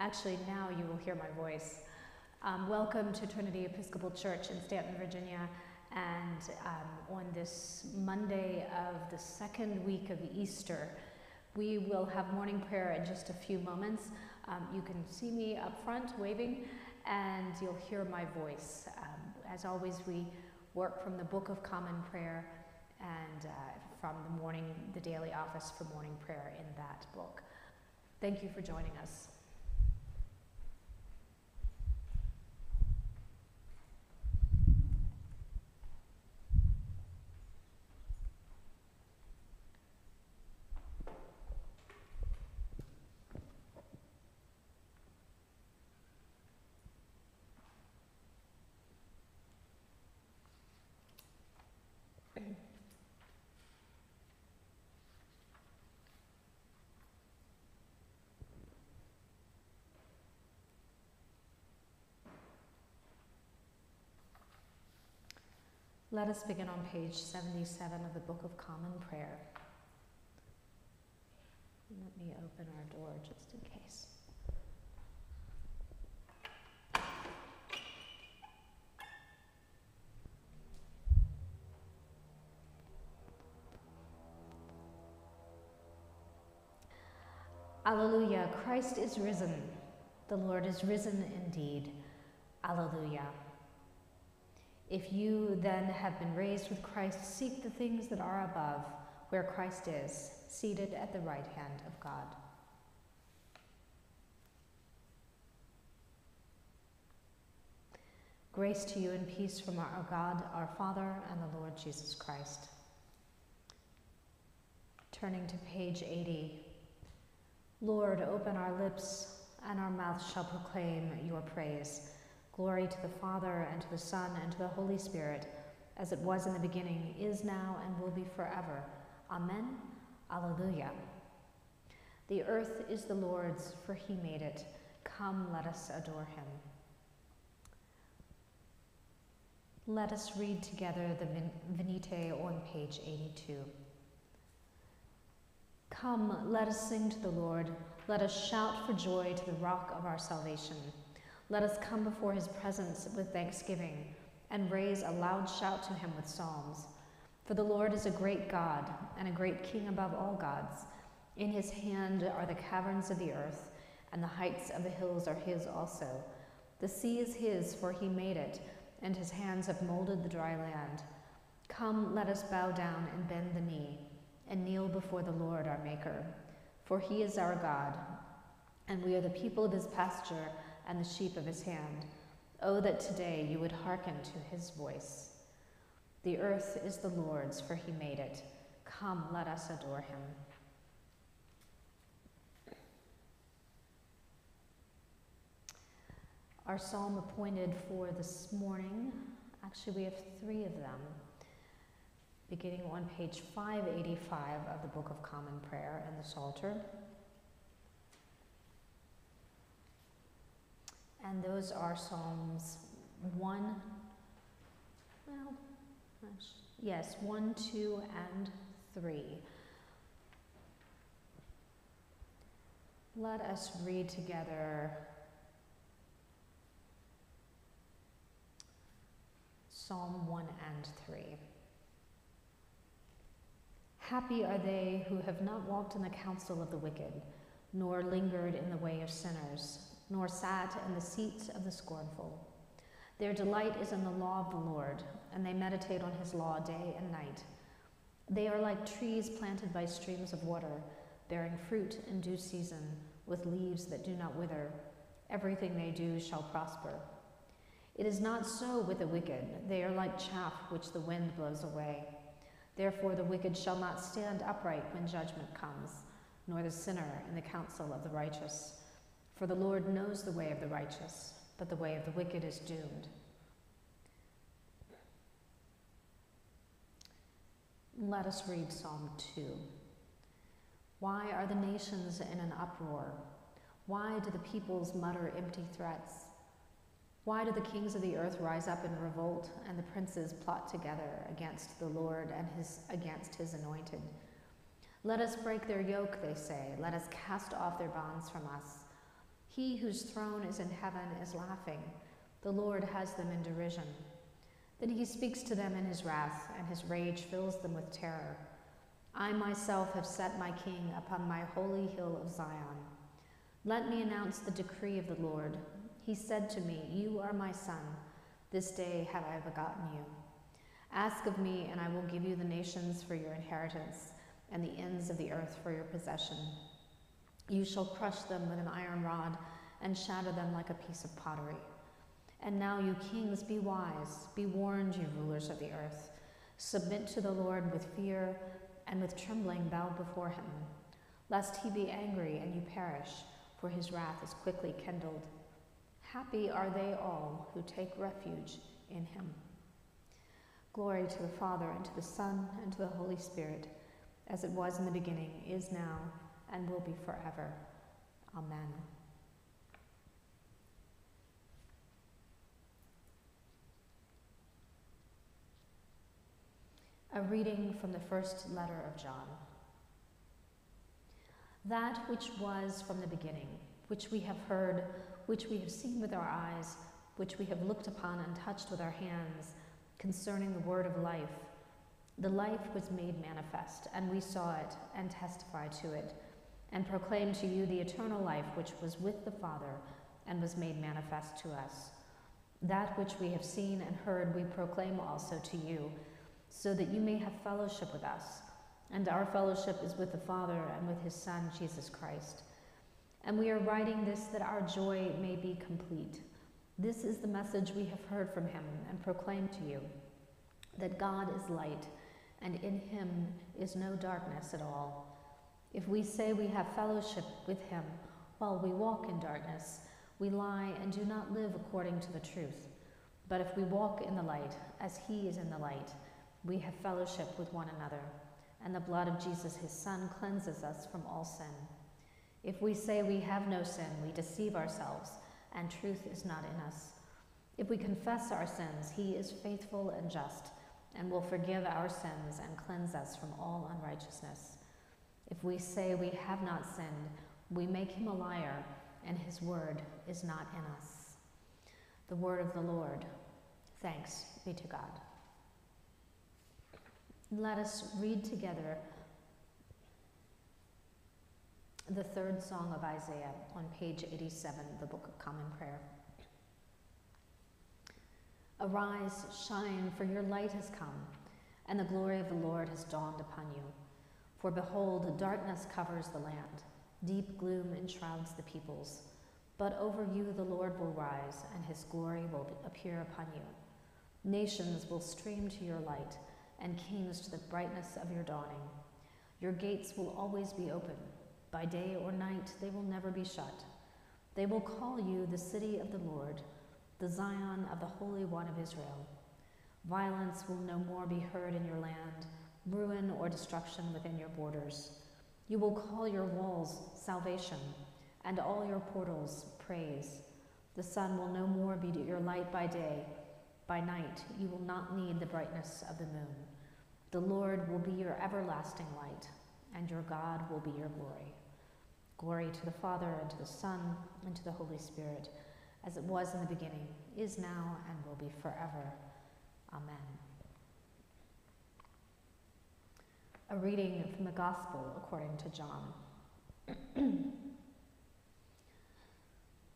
Actually, now you will hear my voice. Um, welcome to Trinity Episcopal Church in Staunton, Virginia. And um, on this Monday of the second week of Easter, we will have morning prayer in just a few moments. Um, you can see me up front waving, and you'll hear my voice. Um, as always, we work from the Book of Common Prayer and uh, from the morning, the daily office for morning prayer in that book. Thank you for joining us. Let us begin on page 77 of the Book of Common Prayer. Let me open our door just in case. Alleluia, Christ is risen. The Lord is risen indeed. Alleluia. If you then have been raised with Christ, seek the things that are above, where Christ is, seated at the right hand of God. Grace to you and peace from our God, our Father, and the Lord Jesus Christ. Turning to page 80. Lord, open our lips, and our mouth shall proclaim your praise. Glory to the Father, and to the Son, and to the Holy Spirit, as it was in the beginning, is now, and will be forever. Amen. Alleluia. The earth is the Lord's, for he made it. Come, let us adore him. Let us read together the Venite on page 82. Come, let us sing to the Lord. Let us shout for joy to the rock of our salvation. Let us come before his presence with thanksgiving and raise a loud shout to him with psalms. For the Lord is a great God and a great King above all gods. In his hand are the caverns of the earth, and the heights of the hills are his also. The sea is his, for he made it, and his hands have molded the dry land. Come, let us bow down and bend the knee, and kneel before the Lord our Maker. For he is our God, and we are the people of his pasture and the sheep of his hand. Oh, that today you would hearken to his voice. The earth is the Lord's, for he made it. Come, let us adore him. Our psalm appointed for this morning, actually, we have three of them, beginning on page 585 of the Book of Common Prayer and the Psalter. And those are Psalms 1, well, yes, 1, 2, and 3. Let us read together Psalm 1 and 3. Happy are they who have not walked in the counsel of the wicked, nor lingered in the way of sinners nor sat in the seats of the scornful. Their delight is in the law of the Lord, and they meditate on his law day and night. They are like trees planted by streams of water, bearing fruit in due season, with leaves that do not wither. Everything they do shall prosper. It is not so with the wicked. They are like chaff which the wind blows away. Therefore, the wicked shall not stand upright when judgment comes, nor the sinner in the counsel of the righteous. For the Lord knows the way of the righteous, but the way of the wicked is doomed. Let us read Psalm 2. Why are the nations in an uproar? Why do the peoples mutter empty threats? Why do the kings of the earth rise up in revolt and the princes plot together against the Lord and his, against his anointed? Let us break their yoke, they say. Let us cast off their bonds from us. He whose throne is in heaven is laughing. The Lord has them in derision. Then he speaks to them in his wrath, and his rage fills them with terror. I myself have set my king upon my holy hill of Zion. Let me announce the decree of the Lord. He said to me, You are my son. This day have I begotten you. Ask of me, and I will give you the nations for your inheritance, and the ends of the earth for your possession. You shall crush them with an iron rod, and shatter them like a piece of pottery. And now, you kings, be wise, be warned, you rulers of the earth. Submit to the Lord with fear, and with trembling bow before him, lest he be angry and you perish, for his wrath is quickly kindled. Happy are they all who take refuge in him. Glory to the Father, and to the Son, and to the Holy Spirit, as it was in the beginning, is now, and will be forever. Amen. A reading from the first letter of John. That which was from the beginning, which we have heard, which we have seen with our eyes, which we have looked upon and touched with our hands, concerning the word of life. The life was made manifest, and we saw it and testified to it, and proclaim to you the eternal life which was with the Father and was made manifest to us. That which we have seen and heard we proclaim also to you, so that you may have fellowship with us. And our fellowship is with the Father and with his Son, Jesus Christ. And we are writing this that our joy may be complete. This is the message we have heard from him and proclaimed to you that God is light, and in him is no darkness at all. If we say we have fellowship with him while we walk in darkness, we lie and do not live according to the truth. But if we walk in the light, as he is in the light, we have fellowship with one another, and the blood of Jesus, his Son, cleanses us from all sin. If we say we have no sin, we deceive ourselves, and truth is not in us. If we confess our sins, he is faithful and just, and will forgive our sins and cleanse us from all unrighteousness. If we say we have not sinned, we make him a liar, and his word is not in us. The word of the Lord. Thanks be to God. Let us read together the third song of Isaiah on page 87 of the Book of Common Prayer. Arise, shine, for your light has come, and the glory of the Lord has dawned upon you. For behold, darkness covers the land, deep gloom enshrouds the peoples. But over you the Lord will rise, and his glory will appear upon you. Nations will stream to your light and kings to the brightness of your dawning. Your gates will always be open. By day or night, they will never be shut. They will call you the city of the Lord, the Zion of the Holy One of Israel. Violence will no more be heard in your land, ruin or destruction within your borders. You will call your walls salvation, and all your portals praise. The sun will no more be your light by day. By night, you will not need the brightness of the moon. The Lord will be your everlasting light, and your God will be your glory. Glory to the Father, and to the Son, and to the Holy Spirit, as it was in the beginning, is now, and will be forever. Amen. A reading from the Gospel according to John.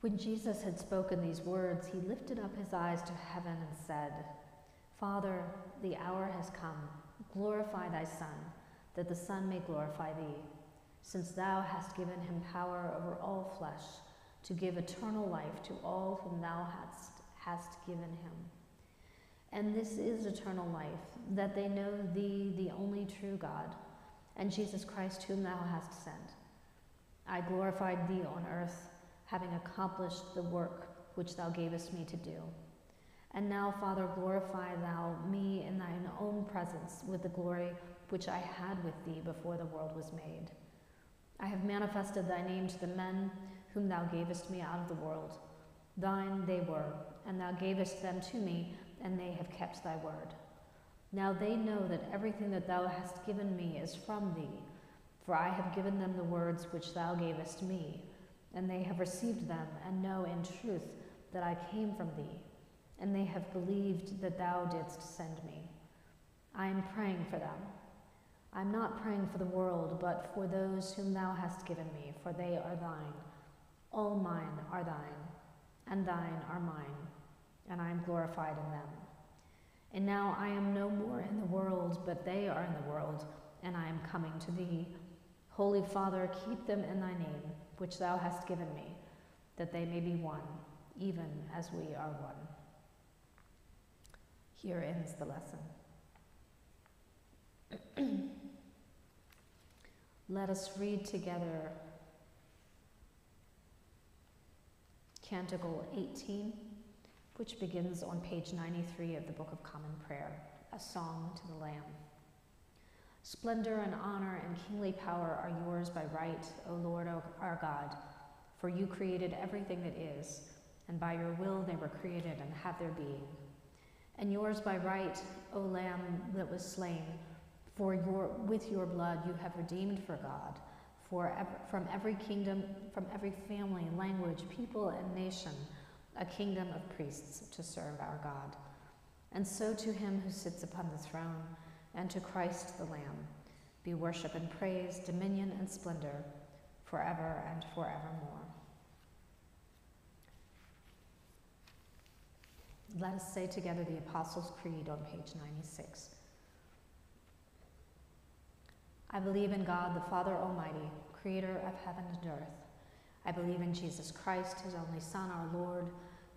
when Jesus had spoken these words, he lifted up his eyes to heaven and said, Father, the hour has come Glorify thy Son, that the Son may glorify thee, since thou hast given him power over all flesh, to give eternal life to all whom thou hast, hast given him. And this is eternal life, that they know thee, the only true God, and Jesus Christ, whom thou hast sent. I glorified thee on earth, having accomplished the work which thou gavest me to do. And now, Father, glorify thou me in thine own presence with the glory which I had with thee before the world was made. I have manifested thy name to the men whom thou gavest me out of the world. Thine they were, and thou gavest them to me, and they have kept thy word. Now they know that everything that thou hast given me is from thee, for I have given them the words which thou gavest me, and they have received them, and know in truth that I came from thee, and they have believed that thou didst send me. I am praying for them. I am not praying for the world, but for those whom thou hast given me, for they are thine. All mine are thine, and thine are mine, and I am glorified in them. And now I am no more in the world, but they are in the world, and I am coming to thee. Holy Father, keep them in thy name, which thou hast given me, that they may be one, even as we are one. Here ends the lesson. Let us read together Canticle 18, which begins on page 93 of the Book of Common Prayer, a song to the Lamb. Splendor and honor and kingly power are yours by right, O Lord our God, for you created everything that is, and by your will they were created and have their being. And yours by right, O Lamb that was slain, for your, with your blood you have redeemed for God, for ever, from every kingdom, from every family, language, people, and nation, a kingdom of priests to serve our God. And so to him who sits upon the throne, and to Christ the Lamb, be worship and praise, dominion and splendor, forever and forevermore. Let us say together the Apostles' Creed on page 96. I believe in God, the Father Almighty, creator of heaven and earth. I believe in Jesus Christ, his only Son, our Lord,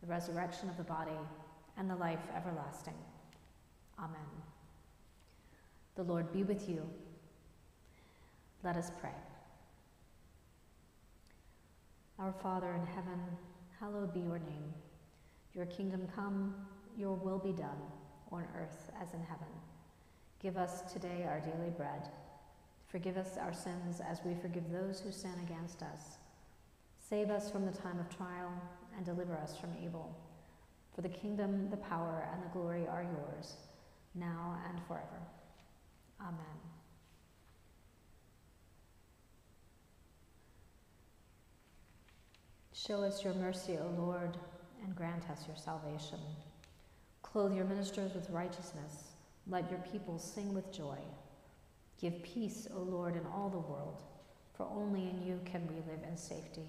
the resurrection of the body, and the life everlasting. Amen. The Lord be with you. Let us pray. Our Father in heaven, hallowed be your name. Your kingdom come, your will be done, on earth as in heaven. Give us today our daily bread Forgive us our sins as we forgive those who sin against us. Save us from the time of trial and deliver us from evil. For the kingdom, the power, and the glory are yours, now and forever. Amen. Show us your mercy, O Lord, and grant us your salvation. Clothe your ministers with righteousness. Let your people sing with joy. Give peace, O Lord, in all the world, for only in you can we live in safety.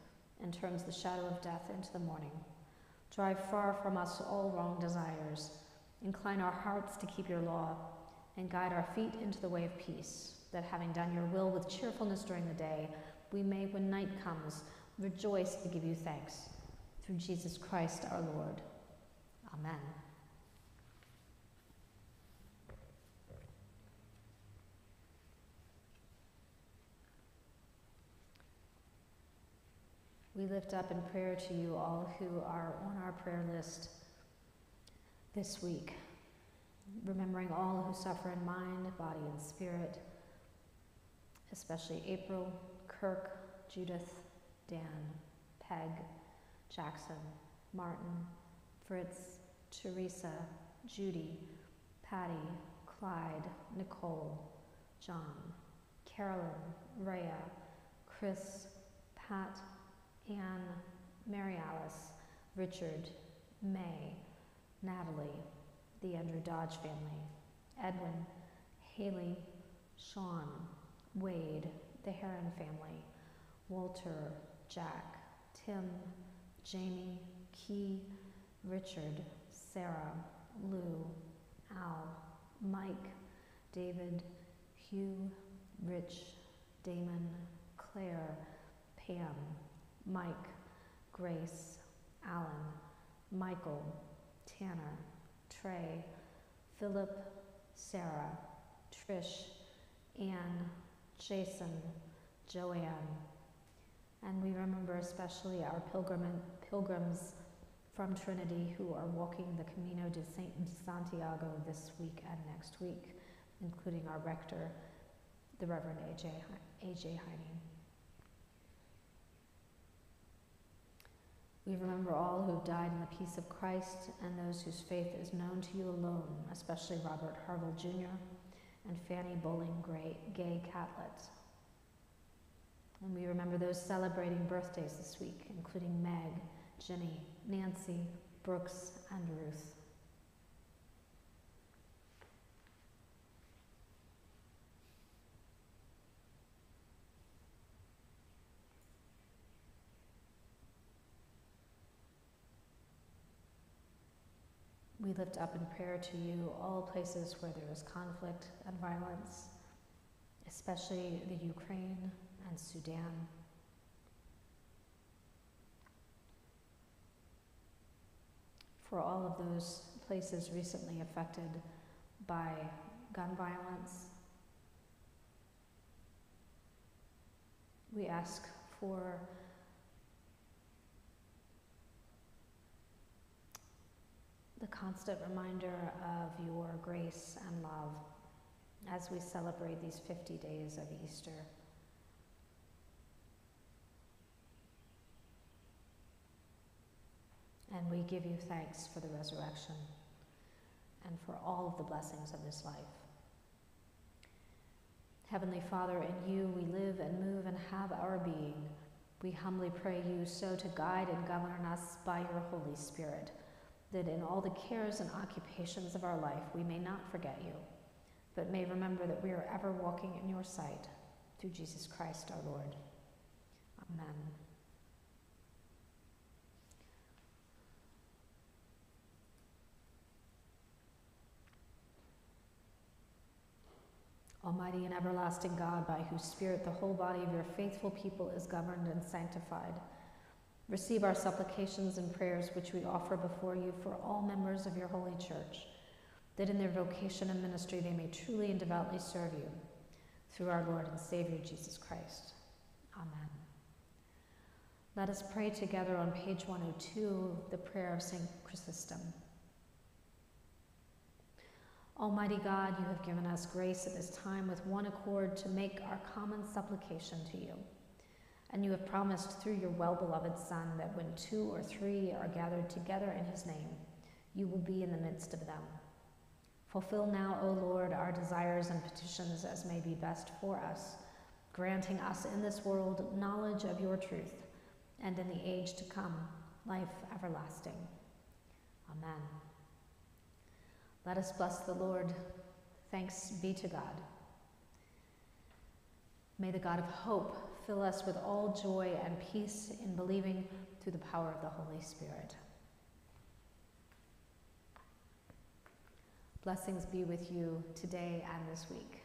and turns the shadow of death into the morning, drive far from us all wrong desires, incline our hearts to keep your law, and guide our feet into the way of peace, that having done your will with cheerfulness during the day, we may, when night comes, rejoice to give you thanks. Through Jesus Christ our Lord. Amen. We lift up in prayer to you all who are on our prayer list this week, remembering all who suffer in mind, body, and spirit, especially April, Kirk, Judith, Dan, Peg, Jackson, Martin, Fritz, Teresa, Judy, Patty, Clyde, Nicole, John, Carolyn, Rhea, Chris, Pat, Anne, Mary Alice, Richard, May, Natalie, the Andrew Dodge family, Edwin, Haley, Sean, Wade, the Heron family, Walter, Jack, Tim, Jamie, Key, Richard, Sarah, Lou, Al, Mike, David, Hugh, Rich, Damon, Claire, Pam, Mike, Grace, Alan, Michael, Tanner, Trey, Philip, Sarah, Trish, Anne, Jason, Joanne. And we remember especially our pilgrim, pilgrims from Trinity who are walking the Camino de, Saint, Santiago this week and next week, including our rector, the Reverend A.J. A.J. Heine. We remember all who have died in the peace of Christ and those whose faith is known to you alone, especially Robert Harvill Jr. and Fanny Bowling Gay Catlett. And we remember those celebrating birthdays this week, including Meg, Jenny, Nancy, Brooks, and Ruth. We lift up in prayer to you all places where there is conflict and violence, especially the Ukraine and Sudan. For all of those places recently affected by gun violence, we ask for constant reminder of your grace and love as we celebrate these 50 days of Easter. And we give you thanks for the resurrection and for all of the blessings of this life. Heavenly Father, in you we live and move and have our being. We humbly pray you so to guide and govern us by your Holy Spirit that in all the cares and occupations of our life we may not forget you, but may remember that we are ever walking in your sight through Jesus Christ our Lord. Amen. Almighty and everlasting God, by whose Spirit the whole body of your faithful people is governed and sanctified Receive our supplications and prayers which we offer before you for all members of your holy church, that in their vocation and ministry they may truly and devoutly serve you. Through our Lord and Savior Jesus Christ. Amen. Let us pray together on page 102, the prayer of St. Chrysostom. Almighty God, you have given us grace at this time with one accord to make our common supplication to you. And you have promised through your well beloved Son that when two or three are gathered together in his name, you will be in the midst of them. Fulfill now, O Lord, our desires and petitions as may be best for us, granting us in this world knowledge of your truth, and in the age to come, life everlasting. Amen. Let us bless the Lord. Thanks be to God. May the God of hope fill us with all joy and peace in believing through the power of the Holy Spirit. Blessings be with you today and this week.